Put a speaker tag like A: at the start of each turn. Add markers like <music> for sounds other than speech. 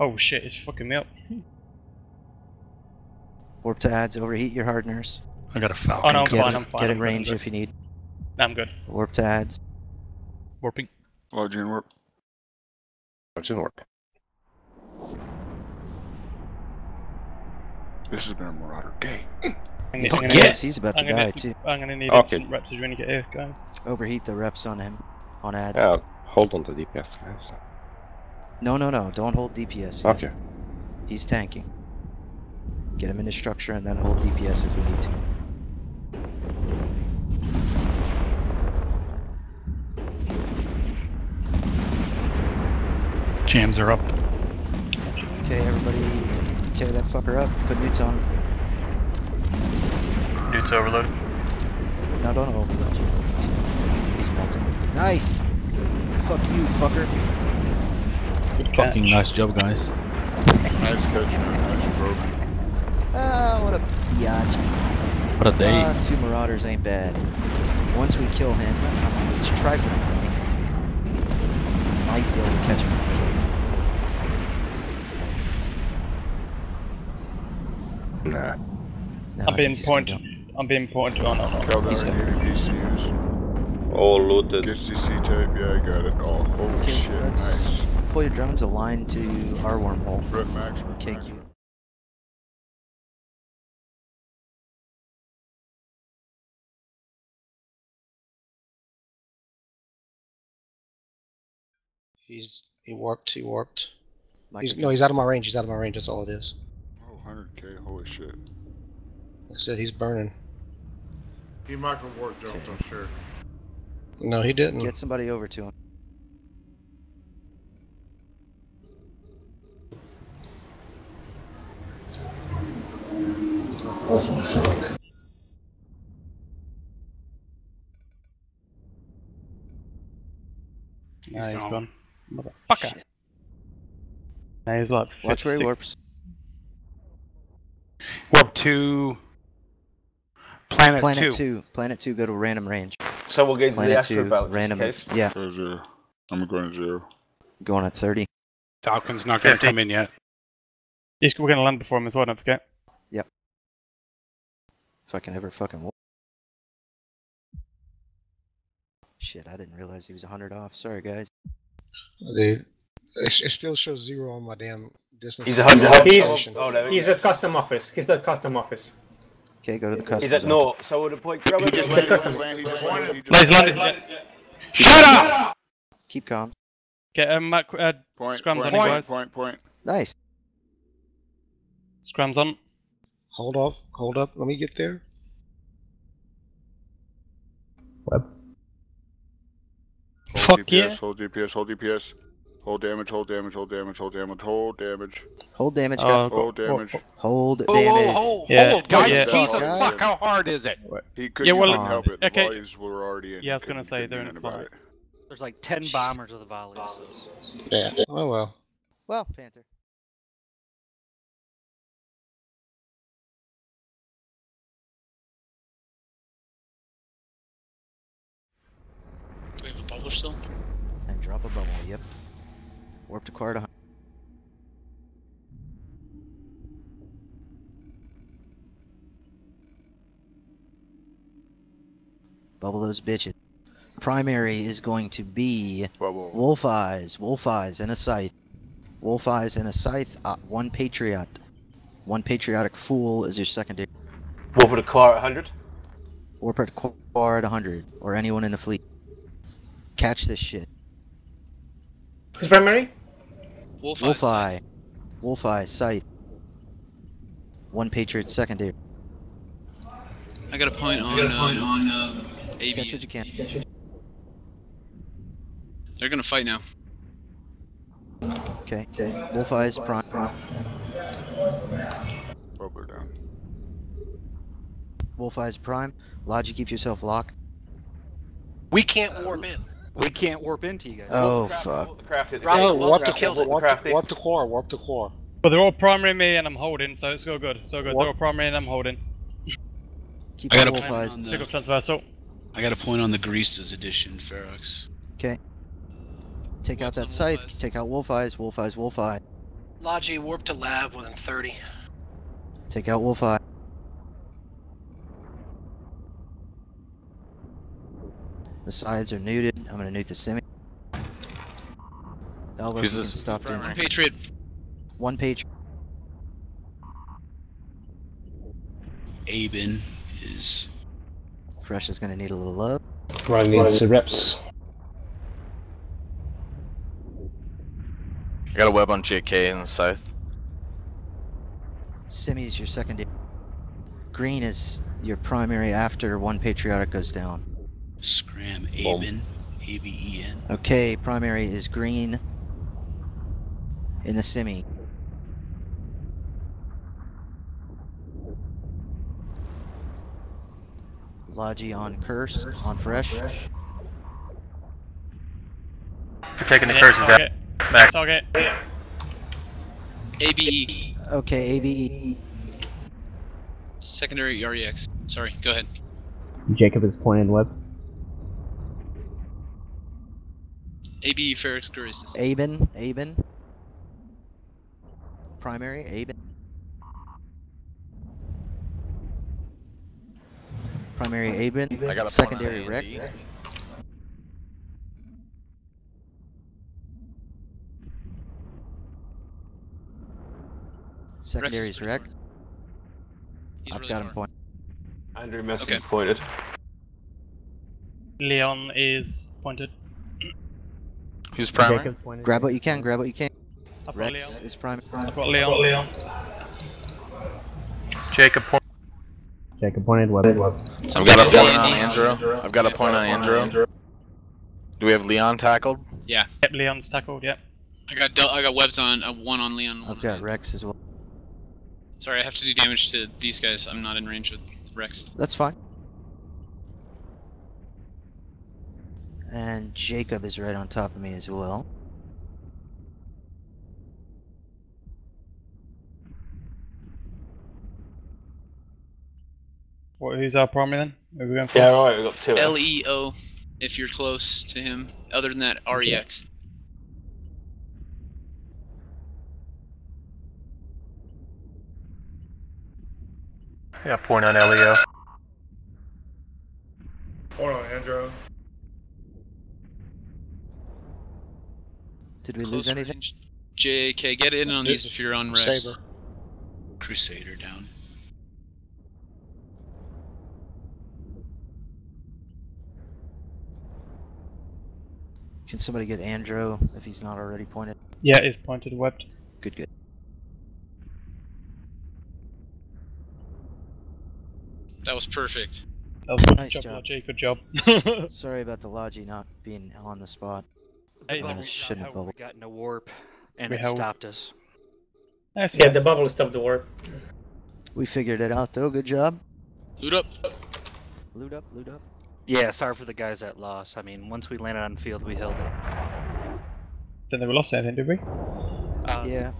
A: Oh shit, it's fucking me up. <laughs>
B: Warp to ads, overheat your hardeners.
C: I got a falcon.
A: Oh no, I'm
B: Get
A: fine,
B: it,
A: I'm fine.
B: get it
A: I'm good,
B: range if you need.
A: good. I'm good.
B: Warp to ads.
C: Warping.
D: Oh, Lodging warp.
E: Oh, Lodging warp.
D: This has been a Marauder day.
A: I'm gonna,
B: Fuck
A: I'm gonna,
B: yes, he's about to
A: I'm
B: die too.
A: I'm gonna need
E: Okay.
A: instant reps when you get here, guys.
B: Overheat the reps on him. On ads.
E: Yeah, hold on to DPS, guys.
B: No, no, no. Don't hold DPS. yet.
E: Okay.
B: He's tanking. Get him in into structure and then hold DPS if we need to.
C: Jams are up.
B: Okay, everybody tear that fucker up. Put neuts on.
C: Dude's overloaded.
B: No, don't overload. He's melting. Nice! Fuck you, fucker.
A: Good catch.
F: Fucking nice job, guys.
D: Nice catch, man. Nice broke.
B: Ah, what a biatch.
F: What a day.
B: Ah, two marauders ain't bad. Once we kill him, I'm gonna try for Might be able to catch him.
E: Nah.
B: No, I
A: I'm
B: think
A: being pointed. I'm being pointed to. Oh no, no.
D: Kill
B: He's
D: that
B: gonna-
D: PCUs.
G: All looted.
D: Get CC tape. Yeah, I got it. Oh, holy
B: Okay,
D: shit.
B: let's-
D: Nice.
B: Pull your drones aligned to our wormhole.
D: Red Max. Red
B: Cake
D: Max.
B: you.
H: He's he warped. He warped.
B: Mike,
H: He's, no, he's out of my range. He's out of my range. That's all it is.
D: Oh, 100k. Holy shit.
H: Like I said, he's burning.
I: He might have warp jumped, I'm sure.
H: No, he didn't.
B: Get somebody over to him.
C: He's
A: Nah, he's
C: gone.
A: gone. Motherfucker.
B: Shit.
A: Nah, he's like
B: Watch where he
A: 56.
B: warps.
C: Warp to planet,
B: Planet
C: two.
B: two. Planet two. Go to random range.
G: So we'll get to the
B: Planet
G: asteroid
B: two.
G: belt. just
B: Random.
G: case.
B: Yeah.
D: Go zero. I'm going to zero.
B: Going at thirty.
C: Falcon's not going to come in yet.
A: He's, we're gonna land before him as well. Don't forget.
B: Fucking ever fucking. Warp. Shit, I didn't realize he was hundred off. Sorry, guys.
H: The it, it still shows zero on my damn distance.
G: He's a hundred.
H: the
J: He's-
H: station.
G: Oh, there
J: He's at custom office. He's at custom office.
B: Okay, go to the customs.
G: He's at
B: zone.
G: naught. So would the point grab
D: He just
J: It's a
D: landed. He
J: custom.
D: just landed. He just landed. He
A: he's
D: just
A: landed.
C: Shut up!
B: Keep calm.
A: Get um, Mac, uh,
D: Point,
A: Scrums
D: point,
A: on
D: point,
A: guys.
D: point, point.
B: Nice.
A: scrams on.
H: Hold off. Hold up. Let me get there.
D: Hold
A: Fuck
D: DPS,
A: yeah.
D: hold DPS, hold DPS. Hold damage, hold damage, hold damage, hold damage, hold damage,
B: Hold damage.
A: Uh, oh,
B: guy.
D: hold damage.
B: Hold
C: Oh,
B: damage.
C: oh,
A: Yeah,
C: hold, guys.
A: yeah.
C: Jesus
D: Yeah.
C: fuck, how hard is it?
D: He could
A: Yeah,
D: yeah,
A: well,
D: couldn't help it. The
A: okay.
D: volleys were already in.
A: Yeah, I was gonna say, they're in
D: nothing
A: the
D: about
A: fight.
F: There's like 10 bombers with the volleys.
H: Yeah. Oh well.
B: Well, Panther.
F: We have a bubble still?
B: And drop a bubble. Yep. Warp to car to. hun- Bubble those bitches. Primary is going to be
D: Bubble.
B: Wolf Eyes, Wolf Eyes, and a Scythe. Wolf Eyes and a Scythe, uh, one Patriot. One Patriotic Fool is your secondary.
G: What would a car at 100?
B: Warp at Quar at 100, or anyone in the fleet. Catch this shit.
J: His primary?
F: Wolf,
B: Wolf
F: Eye.
B: Eye. Wolf Eye, sight. One Patriot secondary.
F: I got a point on, um, on uh, AB.
B: Catch what you can.
F: They're gonna fight now.
B: Okay. okay. Wolf Eyes, Prime.
D: Bubble down.
B: Wolf Eyes, Prime. Logic, keep yourself locked.
K: We can't warm in.
F: We can't warp into you guys.
B: Oh,
G: Craft-
B: fuck.
G: the craft hit the
K: Right,
G: gate.
H: No,
K: well,
H: warp to
K: kill
H: core.
K: them.
H: Warp
G: Craft
H: to,
G: it.
H: warp to core. Warp to core.
A: But they're all primary me and I'm holding, so it's all good. So good.
H: What?
A: They're all primary and I'm holding.
B: Keep
L: I got a
B: Wolf
L: point
B: Eyes.
L: on
A: Pick up
L: the.
A: transversal.
L: I got a point on the Guristas edition, Ferox. Okay.
B: Take out that
F: What's on Wolf
B: Scythe.
F: Eyes?
B: Take out Wolf Eyes, Wolf Eyes, Wolf Eye.
K: Logi, warp to Lav within 30.
B: Take out Wolf Eye. The sides are neuted. I'm gonna nuke the semi. Elbows
M: Who's
B: you can stop doing
F: One. Patriot.
B: One Patriot.
L: Aben is
B: Fresh is gonna need a little love.
N: Ryan needs reps.
M: I got a web on JK in the south.
B: Simi's your secondary. Green is your primary after one patriotic goes down.
L: Scram Aben. A B E N.
B: Okay, primary is green in the semi. Logi on curse, on fresh.
A: taking the curses down. Back. Target.
F: ABE.
B: Okay, AVE.
F: Secondary REX. Sorry, go ahead.
N: Jacob is pointed web.
F: ABE Ferox Guristas.
B: Aben, Aben. Primary, Aben. Primary Aben,
M: I got a
B: secondary
M: point on
B: Rec.
M: A&D.
B: Rec. I've
F: really
B: got him
F: far.
B: point.
G: Andrew Messi
F: Okay.
G: pointed.
A: Leon is pointed.
M: Who's primary?
B: Grab what you can, grab what you can.
A: I've
B: Rex
A: Leon.
B: is primary.
A: I've got Leon.
M: Jacob point.
N: Jacob pointed web.
M: I've got a point on
F: A&D.
M: Andrew. I've got a point on Andrew. Do we have Leon tackled?
F: Yeah,
A: Yep, Leon's tackled, yep.
F: I got del- I got webs on uh, one on Leon. One
B: I've got Rex as well.
F: Sorry, I have to do damage to these guys. I'm not in range with Rex.
B: That's fine. And Jacob is right on top of me as well.
A: What, who's our primary then? Who are we going for?
G: Yeah, right, we got two.
F: L E O. If you're close to him. Other than that, REX.
M: Yeah, point on Leo.
I: Hold on, Andrew.
B: Did we
F: Close
B: lose anything?
F: range. JK, get in on these if you're on Rex.
K: Saber.
L: Crusader down.
B: Can somebody get Andro if he's not already pointed?
A: Yeah, he's pointed, webbed.
B: Good, good.
F: That was perfect.
A: That was
B: Nice
A: job,
B: job.
A: Logi, good job. <laughs>
B: Sorry about the Logi not being on the spot.
A: Hey,
B: Uh,
A: look,
B: shouldn't have bubbled.
O: got in a warp, and
A: We
O: it
A: held-
O: stopped us.
A: That's
J: Yeah,
A: nice.
J: the bubble stopped the warp.
B: We figured it out though, good job.
F: Loot up.
B: Loot up, loot up.
O: Yeah, sorry for the guys that lost. I mean, once we landed on field, we held it.
A: Didn't think we lost anything, did we?
O: Uh,
B: Yeah,